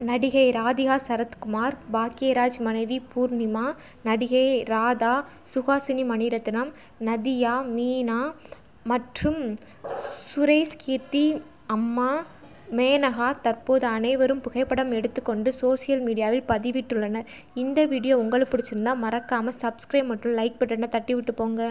நடிகை ராதிகா சரத்குமார் பாக்யராஜ் மனைவி பூர்ணிமா நடிகை ராதா சுஹாசினி மணிரத்னம் நதியா மீனா மற்றும் சுரேஷ் கீர்த்தி அம்மா மேனகா தற்போது அனைவரும் புகைப்படம் எடுத்துக்கொண்டு சோசியல் மீடியாவில் பதிவிட்டுள்ளனர். இந்த வீடியோ உங்களுக்கு பிடிச்சிருந்தா மறக்காமல் சப்ஸ்கிரைப் மற்றும் லைக் பட்டனை தட்டி விட்டு போங்க.